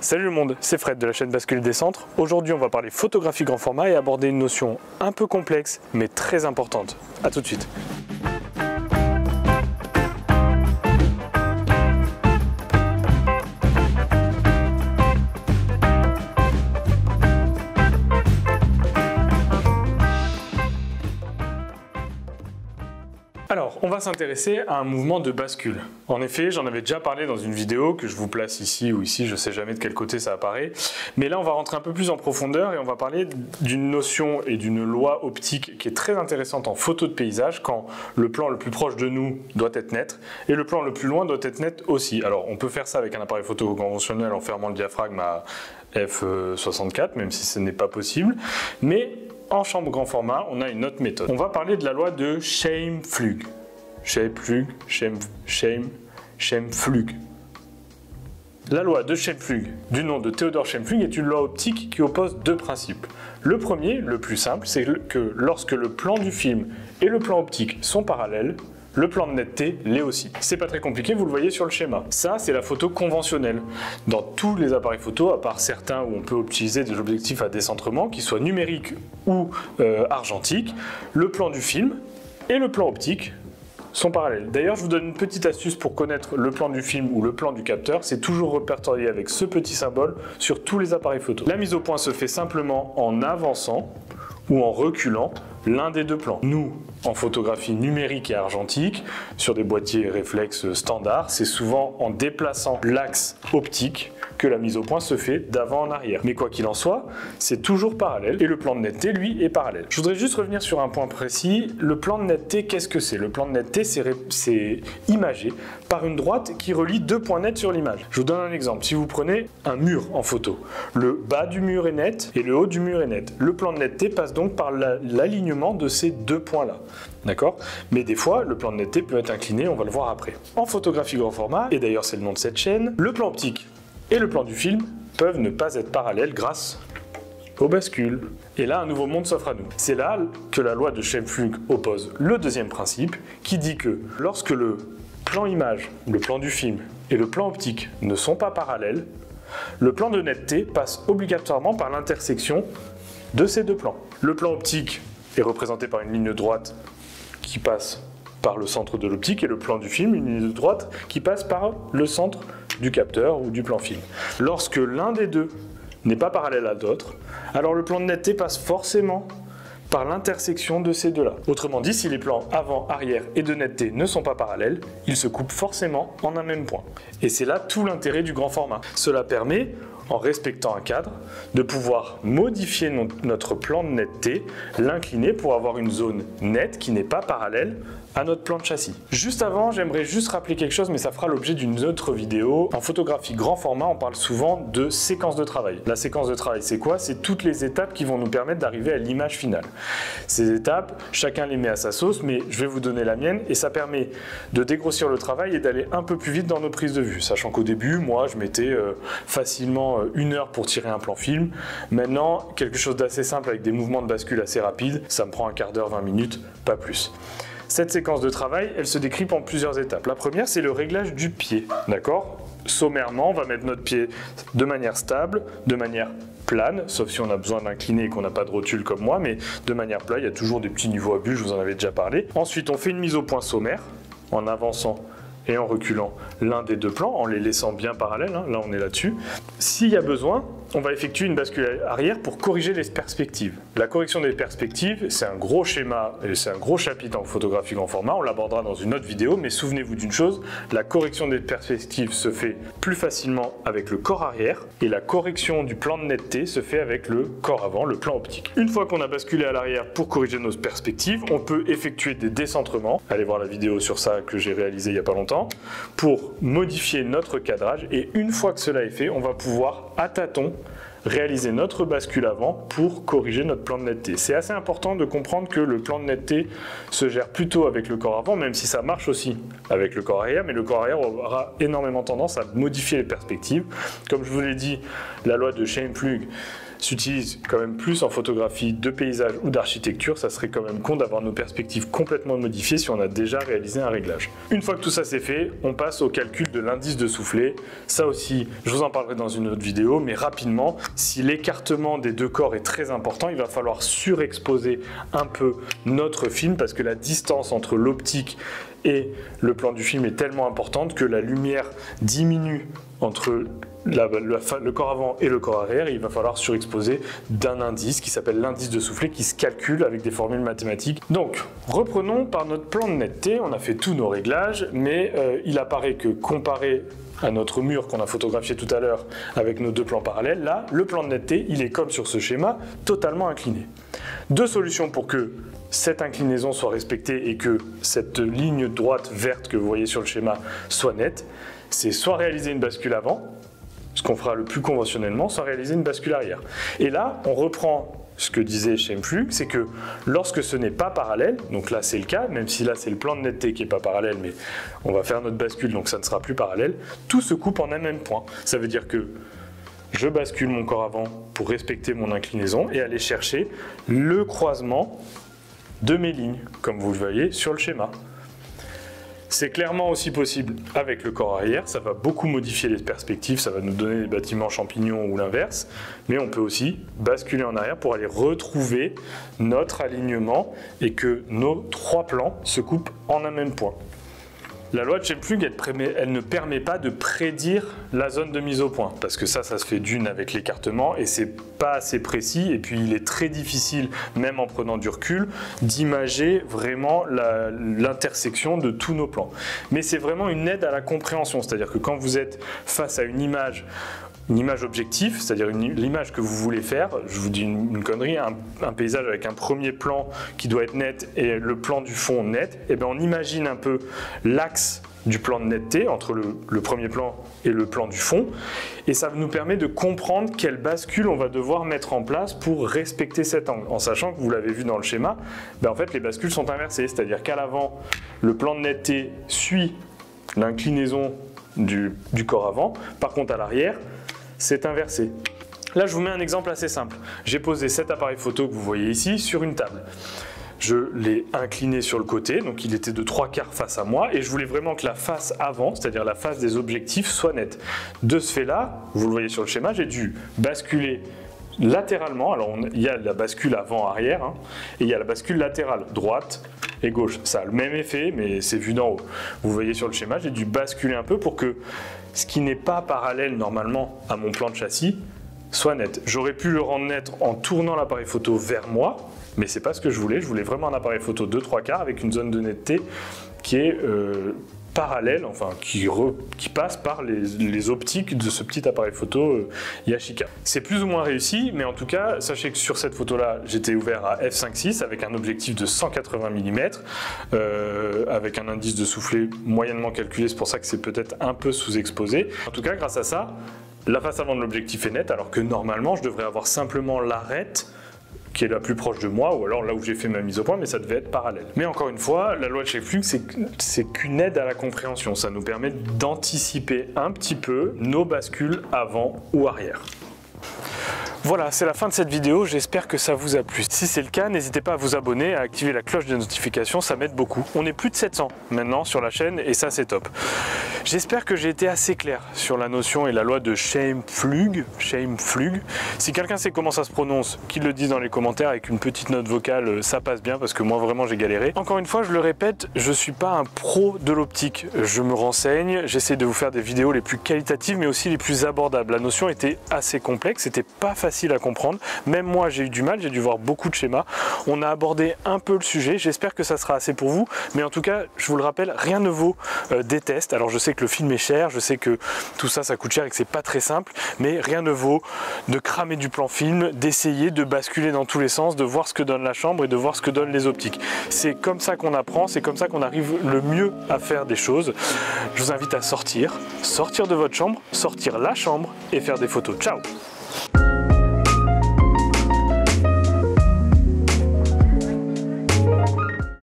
Salut le monde, c'est Fred de la chaîne Bascule des Centres. Aujourd'hui, on va parler photographie grand format et aborder une notion un peu complexe mais très importante. A tout de suite. On va s'intéresser à un mouvement de bascule. En effet, j'en avais déjà parlé dans une vidéo que je vous place ici ou ici, je ne sais jamais de quel côté ça apparaît. Mais là, on va rentrer un peu plus en profondeur et on va parler d'une notion et d'une loi optique qui est très intéressante en photo de paysage quand le plan le plus proche de nous doit être net et le plan le plus loin doit être net aussi. Alors, on peut faire ça avec un appareil photo conventionnel en fermant le diaphragme à f64, même si ce n'est pas possible. Mais en chambre grand format, on a une autre méthode. On va parler de la loi de Scheim-Flug. La loi de Scheim-Flug, du nom de Théodore Scheim-Flug, est une loi optique qui oppose deux principes. Le premier, le plus simple, c'est que lorsque le plan du film et le plan optique sont parallèles, le plan de netteté l'est aussi. C'est pas très compliqué, vous le voyez sur le schéma. Ça, c'est la photo conventionnelle. Dans tous les appareils photo, à part certains où on peut utiliser des objectifs à décentrement, qu'ils soient numériques ou euh, argentiques, le plan du film et le plan optique sont parallèles. D'ailleurs, je vous donne une petite astuce pour connaître le plan du film ou le plan du capteur. C'est toujours répertorié avec ce petit symbole sur tous les appareils photo. La mise au point se fait simplement en avançant ou en reculant l'un des deux plans. Nous, en photographie numérique et argentique, sur des boîtiers réflexes standards, c'est souvent en déplaçant l'axe optique que la mise au point se fait d'avant en arrière. Mais quoi qu'il en soit, c'est toujours parallèle et le plan de netteté, lui, est parallèle. Je voudrais juste revenir sur un point précis. Le plan de netteté, qu'est-ce que c'est? Le plan de netteté, c'est imagé par une droite qui relie deux points nets sur l'image. Je vous donne un exemple. Si vous prenez un mur en photo, le bas du mur est net et le haut du mur est net. Le plan de netteté passe donc par de ces deux points-là. D'accord? Mais des fois, le plan de netteté peut être incliné, on va le voir après. En photographie grand format, et d'ailleurs c'est le nom de cette chaîne, le plan optique et le plan du film peuvent ne pas être parallèles grâce au bascule. Et là, un nouveau monde s'offre à nous. C'est là que la loi de Schoenflug oppose le deuxième principe, qui dit que lorsque le plan image, le plan du film et le plan optique ne sont pas parallèles, le plan de netteté passe obligatoirement par l'intersection de ces deux plans. Le plan optique est représenté par une ligne droite qui passe par le centre de l'optique et le plan du film, une ligne droite qui passe par le centre du capteur ou du plan film. Lorsque l'un des deux n'est pas parallèle à l'autre, alors le plan de netteté passe forcément par l'intersection de ces deux-là. Autrement dit, si les plans avant, arrière et de netteté ne sont pas parallèles, ils se coupent forcément en un même point. Et c'est là tout l'intérêt du grand format. Cela permet, en respectant un cadre, de pouvoir modifier notre plan de netteté, l'incliner pour avoir une zone nette qui n'est pas parallèle à notre plan de châssis. Juste avant, j'aimerais juste rappeler quelque chose, mais ça fera l'objet d'une autre vidéo. En photographie grand format, on parle souvent de séquence de travail. La séquence de travail, c'est quoi? C'est toutes les étapes qui vont nous permettre d'arriver à l'image finale. Ces étapes, chacun les met à sa sauce, mais je vais vous donner la mienne, et ça permet de dégrossir le travail et d'aller un peu plus vite dans nos prises de vue. Sachant qu'au début, moi, je mettais euh, facilement euh, une heure pour tirer un plan film. Maintenant, quelque chose d'assez simple avec des mouvements de bascule assez rapides, ça me prend un quart d'heure, 20 minutes, pas plus. Cette séquence de travail, elle se décrypte en plusieurs étapes. La première, c'est le réglage du pied, d'accord? Sommairement, on va mettre notre pied de manière stable, de manière plane, sauf si on a besoin d'incliner et qu'on n'a pas de rotule comme moi, mais de manière plane, il y a toujours des petits niveaux à but, je vous en avais déjà parlé. Ensuite, on fait une mise au point sommaire, en avançant et en reculant l'un des deux plans, en les laissant bien parallèles, hein. là on est là-dessus. S'il y a besoin, on va effectuer une bascule arrière pour corriger les perspectives. La correction des perspectives, c'est un gros schéma, et c'est un gros chapitre en photographie grand format, on l'abordera dans une autre vidéo, mais souvenez-vous d'une chose, la correction des perspectives se fait plus facilement avec le corps arrière, et la correction du plan de netteté se fait avec le corps avant, le plan optique. Une fois qu'on a basculé à l'arrière pour corriger nos perspectives, on peut effectuer des décentrements, allez voir la vidéo sur ça que j'ai réalisé il n'y a pas longtemps, pour modifier notre cadrage, et une fois que cela est fait, on va pouvoir à tâtons réaliser notre bascule avant pour corriger notre plan de netteté. C'est assez important de comprendre que le plan de netteté se gère plutôt avec le corps avant, même si ça marche aussi avec le corps arrière, mais le corps arrière aura énormément tendance à modifier les perspectives. Comme je vous l'ai dit, la loi de Schoenflug s'utilise quand même plus en photographie de paysage ou d'architecture, ça serait quand même con d'avoir nos perspectives complètement modifiées si on a déjà réalisé un réglage. Une fois que tout ça c'est fait, on passe au calcul de l'indice de soufflet. Ça aussi, je vous en parlerai dans une autre vidéo, mais rapidement, si l'écartement des deux corps est très important, il va falloir surexposer un peu notre film parce que la distance entre l'optique et le plan du film est tellement importante que la lumière diminue entre le corps avant et le corps arrière, il va falloir surexposer d'un indice qui s'appelle l'indice de soufflet qui se calcule avec des formules mathématiques. Donc, reprenons par notre plan de netteté, on a fait tous nos réglages, mais euh, il apparaît que comparé à notre mur qu'on a photographié tout à l'heure avec nos deux plans parallèles, là, le plan de netteté, il est comme sur ce schéma, totalement incliné. Deux solutions pour que cette inclinaison soit respectée et que cette ligne droite verte que vous voyez sur le schéma soit nette, c'est soit réaliser une bascule avant, ce qu'on fera le plus conventionnellement, soit réaliser une bascule arrière. Et là, on reprend ce que disait Schemflug, c'est que lorsque ce n'est pas parallèle, donc là c'est le cas, même si là c'est le plan de netteté qui n'est pas parallèle, mais on va faire notre bascule, donc ça ne sera plus parallèle, tout se coupe en un même point. Ça veut dire que je bascule mon corps avant pour respecter mon inclinaison et aller chercher le croisement de mes lignes, comme vous le voyez sur le schéma. C'est clairement aussi possible avec le corps arrière, ça va beaucoup modifier les perspectives, ça va nous donner des bâtiments champignons ou l'inverse, mais on peut aussi basculer en arrière pour aller retrouver notre alignement et que nos trois plans se coupent en un même point. La loi de Schemplug, elle, elle, ne permet pas de prédire la zone de mise au point, parce que ça, ça se fait d'une avec l'écartement, et c'est pas assez précis, et puis il est très difficile, même en prenant du recul, d'imager vraiment l'intersection de tous nos plans. Mais c'est vraiment une aide à la compréhension, c'est-à-dire que quand vous êtes face à une image une image objective, c'est-à-dire l'image que vous voulez faire. Je vous dis une, connerie, un, paysage avec un premier plan qui doit être net et le plan du fond net. Et eh bien on imagine un peu l'axe du plan de netteté entre le, premier plan et le plan du fond. Et ça nous permet de comprendre quelle bascule on va devoir mettre en place pour respecter cet angle. En sachant que vous l'avez vu dans le schéma, ben en fait les bascules sont inversées. C'est-à-dire qu'à l'avant, le plan de netteté suit l'inclinaison du, du corps avant. Par contre à l'arrière, c'est inversé. Là, je vous mets un exemple assez simple. J'ai posé cet appareil photo que vous voyez ici sur une table. Je l'ai incliné sur le côté, donc il était de trois quarts face à moi, et je voulais vraiment que la face avant, c'est-à-dire la face des objectifs, soit nette. De ce fait-là, vous le voyez sur le schéma, j'ai dû basculer latéralement. Alors il y a la bascule avant-arrière, hein, et il y a la bascule latérale, droite et gauche. Ça a le même effet, mais c'est vu d'en haut. Vous voyez sur le schéma, j'ai dû basculer un peu pour que ce qui n'est pas parallèle normalement à mon plan de châssis soit net. J'aurais pu le rendre net en tournant l'appareil photo vers moi, mais c'est pas ce que je voulais. Je voulais vraiment un appareil photo de 3 quarts avec une zone de netteté qui est euh, parallèle, enfin qui, passe par les, optiques de ce petit appareil photo euh, Yashica. C'est plus ou moins réussi, mais en tout cas, sachez que sur cette photo-là, j'étais ouvert à f5.6 avec un objectif de 180 mm, euh, avec un indice de soufflet moyennement calculé, c'est pour ça que c'est peut-être un peu sous-exposé. En tout cas, grâce à ça, la face avant de l'objectif est nette, alors que normalement, je devrais avoir simplement l'arête qui est la plus proche de moi, ou alors là où j'ai fait ma mise au point, mais ça devait être parallèle. Mais encore une fois, la loi de Flux, c'est qu'une aide à la compréhension. Ça nous permet d'anticiper un petit peu nos bascules avant ou arrière. Voilà, c'est la fin de cette vidéo, j'espère que ça vous a plu. Si c'est le cas, n'hésitez pas à vous abonner, à activer la cloche de notification, ça m'aide beaucoup. On est plus de 700 maintenant sur la chaîne et ça c'est top. J'espère que j'ai été assez clair sur la notion et la loi de Shame-Flug. Si quelqu'un sait comment ça se prononce, qu'il le dise dans les commentaires avec une petite note vocale, euh, ça passe bien parce que moi vraiment j'ai galéré. Encore une fois, je le répète, je suis pas un pro de l'optique. Je me renseigne, j'essaie de vous faire des vidéos les plus qualitatives mais aussi les plus abordables. La notion était assez complexe, c'était pas à comprendre. Même moi j'ai eu du mal, j'ai dû voir beaucoup de schémas. On a abordé un peu le sujet, j'espère que ça sera assez pour vous. Mais en tout cas, je vous le rappelle, rien ne vaut euh, des tests. Alors je sais que le film est cher, je sais que tout ça, ça coûte cher et que c'est pas très simple, mais rien ne vaut de cramer du plan film, d'essayer de basculer dans tous les sens, de voir ce que donne la chambre et de voir ce que donnent les optiques. C'est comme ça qu'on apprend, c'est comme ça qu'on arrive le mieux à faire des choses. Je vous invite à sortir, sortir de votre chambre, sortir la chambre et faire des photos. Ciao